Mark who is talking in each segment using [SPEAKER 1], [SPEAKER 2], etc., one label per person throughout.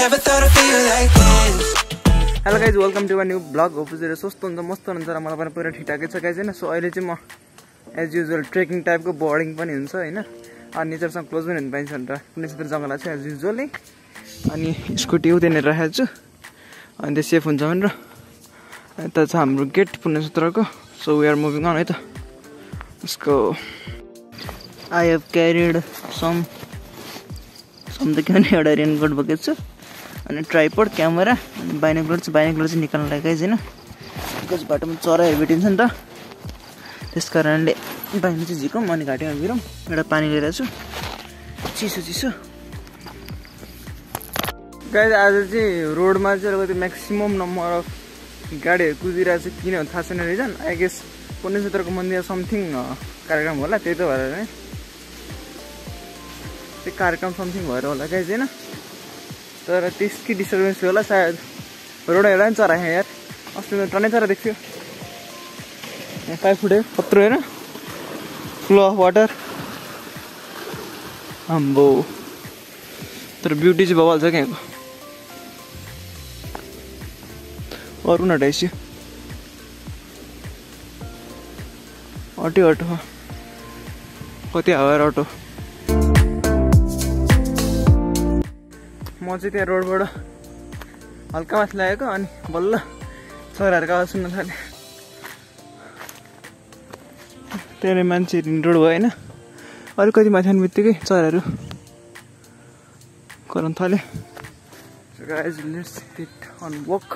[SPEAKER 1] Hello guys welcome to new vlog बुझेर सस्तो हुन्छ मस्त हुन्छ र मलाई पनि पुरा ठिकठाकै छ गाइज होइन? सो अहिले चाहिँ म एज युजल ट्रेकिङ टाइपको बोर्डिङ पनि हुन्छ होइन? अनि नेचरसँग क्लोज पनि हुनु पाइन्छ भनेर कुनै क्षेत्र जङ्गल छ एज युजली अनि स्कुटी उतिनेर राखेको छु। अनि त्यो सेफ हुन्छ भनेर। यता छ हाम्रो gate पुण्यसूत्रको so we are moving on है त। यसको I have carried some some त के भने एउटा रेनकोट बोकेको छु अनि ट्राइपोड क्यामेरा अनि बाइनोकुलर चाहिँ बाइनोकुलर चाहिँ निकाल्नु लागेको छैन बिकज बाटोमा चराहरू भेटिन्छ नि त। त्यस कारणले बाहिर चाहिँ झिकौँ अनि घाँटीमा भिरौँ एउटा पानी लिएर छु चिसो चिसो। गाई आज चाहिँ रोडमा चाहिँ अलिकति म्याक्सिमम् नम्बर अफ गाडीहरू कुदिरहेको छ किन थाहा छैन रिजन। आई गेस पुण्यक्षेत्रको मन्दिर समथिङ कार्यक्रम होला त्यही त भएर नै। त्यो कार्यक्रम समथिङ भएर होला चाहिँ होइन? तर त्यसकै डिस्टर्बेन्स थियो होला, सायद रोड नि चरा यार। अस्ति त टनै चरा देख्थ्यो यहाँ पाइप फुट्यो कत्रो होइन फ्लो अफ वाटर आम्बो तर ब्युटी बबाल छ क्या यहाँको अरू न हटाइस्यो अटो अटो। कति हावार अटो। म चाहिँ त्यहाँ रोडबाट हल्का माथि लागेको अनि बल्ल चराहरूको आवाज सुन्न थालेँ। त्यहाँनिर मान्छेहरू हिँड्रोड भयो होइन अलिकति माथि आउने बित्तिकै चराहरू कराउनु थाल्यो on walk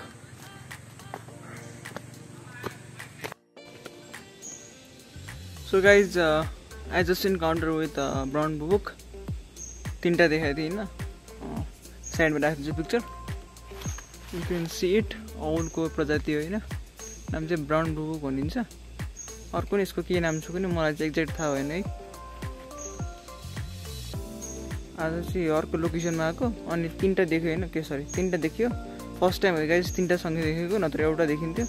[SPEAKER 1] so guys I just encounter with brown boobook तिनवटा देखाएको थिएँ होइन साइडमा राखिदिन्छु picture you can see it औलको प्रजाति होइन? नाम चाहिँ ब्राउन बुबुक भनिन्छ। अर्को नि यसको के नाम छ पनि मलाई चाहिँ एक्ज्याक्ट थाहा भएन है। आज चाहिँ अर्को लोकेसनमा आएको। अनि तिनवटा देख्यो होइन? के सरी तिनवटा देखियो। फर्स्ट टाइम हो तिनवटा सँगै देखेको नत्र एउटा देखिन्थ्यो।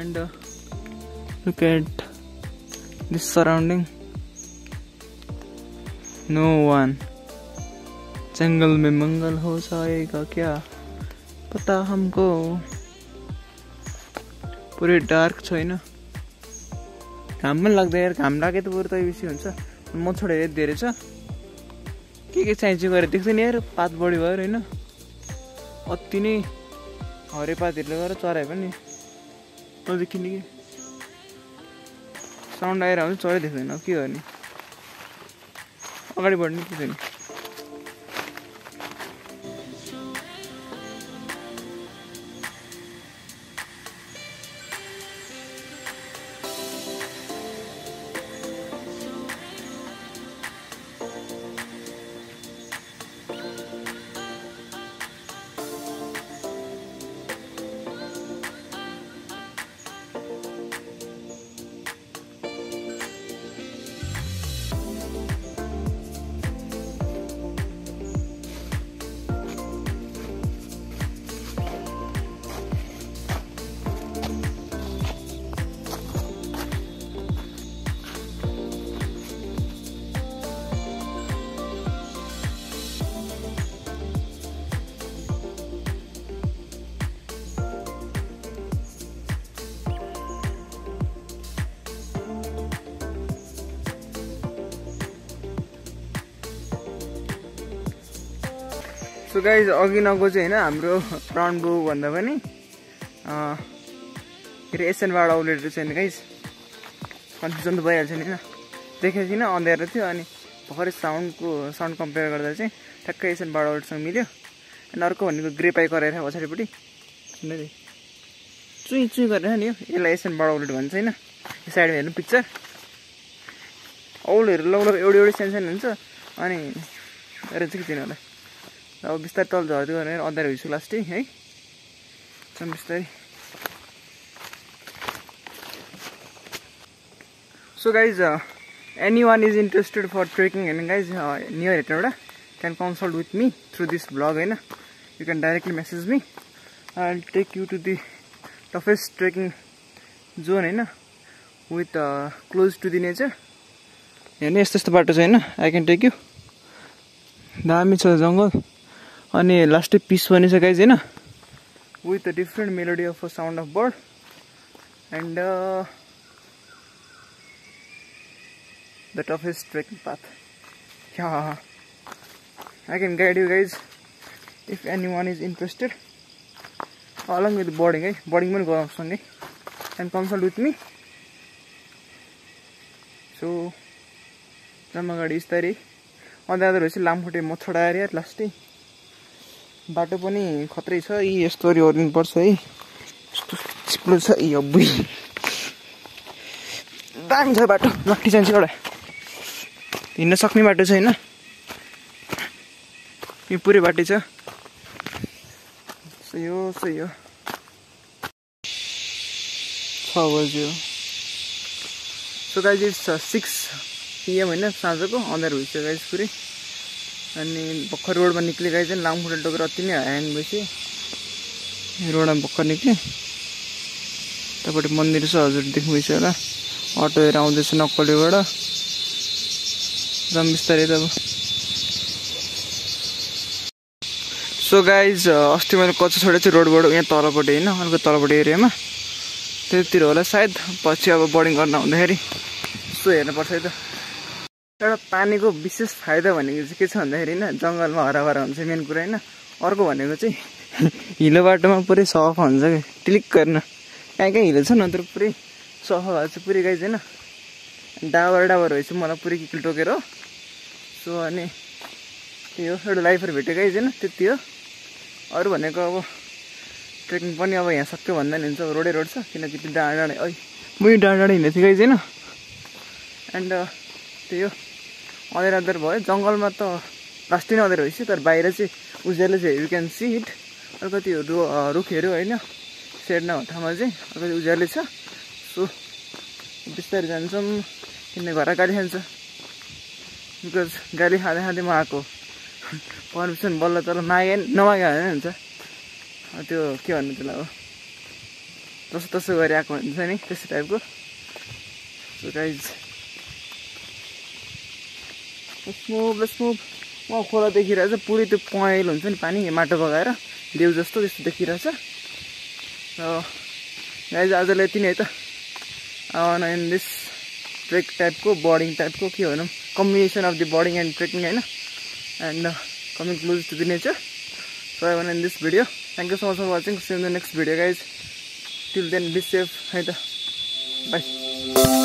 [SPEAKER 1] And look at this surrounding no one जंगल में मंगल हो जाएगा क्या? पता हमको। पुरै डार्क छैन घाम पनि लाग्दैन यार घाम लागे त बरु त बेसी हुन्छ। म छोडेर धेरै छ। के के चाहिन्छ गरेर देख्दैन यार पात बढी भयो होइन। अति नै हरे गरेर चरायो पनि नदेखिने कि? साउन्ड आएर हुन्छ चरै देख्दैन। के गर्ने? अगाडि बढ्ने के सो गाइज अघि नगएको चाहिँ होइन हाम्रो प्राउन बु भन्दा पनि के अरे एसएनबाट आउलेट चाहिँ गाइज कन्फ्युजन त भइहाल्छ नि होइन। देखेको थिइनँ अँध्यारो थियो अनि भर्खरै साउन्डको साउन्ड कम्पेयर गर्दा चाहिँ ठ्याक्कै एसएनबाट आउलेटसँग मिल्यो। अनि अर्को भनेको ग्रे पाइ गरेर पछाडिपट्टि। चुई चुई गरेर नि यो यसलाई एसएनबाट आउलेट भन्छ होइन। यो साइडमा हेर्नु पिक्चर औलहरू लौलो एउटै एउटै सानो सानो हुन्छ। अनि रहेछ कि तिनीहरूलाई अब बिस्तारै तल झर्दै गरेर अँध्यारो भइसक्यो लास्टै है। बिस्तारै। So guys anyone is interested for trekking होइन guys near हेटरबाट can consult with me through this vlog होइन you can directly message me I take you to the toughest trekking zone होइन with close to the nature हेर्नु यस्तो यस्तो बाटो छ होइन I can take you दामी छ जङ्गल अनि लास्टै पिस पनि छ गाइज होइन with a different melody of a sound of bird and the toughest trekking path I can guide you guys if anyone is interested along with boarding है boarding पनि गराउँछु सँगै. And consult with me so जाम अगाडि बिस्तारै. अँदा आँदा रहेछ लामखुट्टे मच्छड आएर यार लास्टै बाटो पनि खत्रै छ यी यस्तोहरू ओर्नुपर्छ है। यस्तो चिप्लो छ यो बुई दामी छ बाटो लट्ठी चाहिन्छ एउटा। हिँड्न सक्ने बाटो छ होइन। यो पुरै बाटो छ। सही हो सही हो। छ बज्यो। So guys it's six PM होइन साँझको अँधार भइसक्यो गाइज पुरै। अनि भर्खर रोडमा निक्ले गाइज चाहिँ लामखुट्टा टोकेर अति नै ह्याङ भएपछि रोडमा भर्खर निक्लेँ। त्यहाँपट्टि मन्दिर छ हजुर देख्नुभएछ होला। अटोहरू आउँदैछ नक्कलेबाट। जाम बिस्तारै त अब। सो गाइज अस्ति मैले कच्चा छोडेको थिएँ रोडबाट यहाँ तलपट्टि होइन अर्को तलपट्टि एरियामा। त्यतिर होला सायद। पछि अब बोर्डिङ गर्न आउँदाखेरि। यसो हेर्नुपर्छ है त। एउटा पानीको विशेष फाइदा भनेको चाहिँ के छ भन्दाखेरि होइन जङ्गलमा हराभरा हुन्छ मेन कुरा होइन। अर्को भनेको चाहिँ हिलो बाटोमा पुरै सफा हुन्छ क्या टिलिक गर्न। कहीँ कहीँ हिलो छ नत्र पुरै सफा भएको छ पुरै गाइज होइन डाबर डाबर भएपछि मलाई पुरै किकिल टोकेर हो। सो अनि त्यही हो एउटा लाइफहरू भेट्यो गाइज होइन त्यति हो। अरू भनेको अब ट्रेकिङ पनि अब यहाँ सक्यो भन्दा नि हुन्छ रोडै रोड छ किनकि त्यो डाँडा डाँडै ऐ म डाँडा डाँडा हिँडेको थिएँ गाइज होइन एन्ड त्यही हो अँधेर अँधेर भयो। जङ्गलमा त लास्टै नै अँधेर भएपछि तर बाहिर चाहिँ उज्यालो चाहिँ यु क्यान सी इट अलिकति रु रुखहरू होइन सेड ठाउँमा चाहिँ अलिकति उज्यालो छ। सो बिस्तारै जान्छौँ किनभने घर गाली खान्छ। बिकज गाली खाँदै खाँदै म आएको। पर्मिसन बल्ल तल मागे नमागे भने हुन्छ त्यो के भन्नु त्यसलाई अब जस्तो तसो गरी आएको हुन्छ नि त्यस्तो टाइपको सो गाइज स्मुभ स्मुभ म खोला देखिरहेछ पुरै त्यो पहेँलो हुन्छ नि पानी माटो बगाएर लेउ जस्तो त्यस्तो देखिरहेछ। र गाइज आजलाई यति नै है त इन दिस ट्रेक टाइपको बोर्डिङ टाइपको के भनौँ combination of the boarding and trekking होइन? And coming close to the nature so I want in this video thank you so much for watching see in the next video guys till then be safe है त by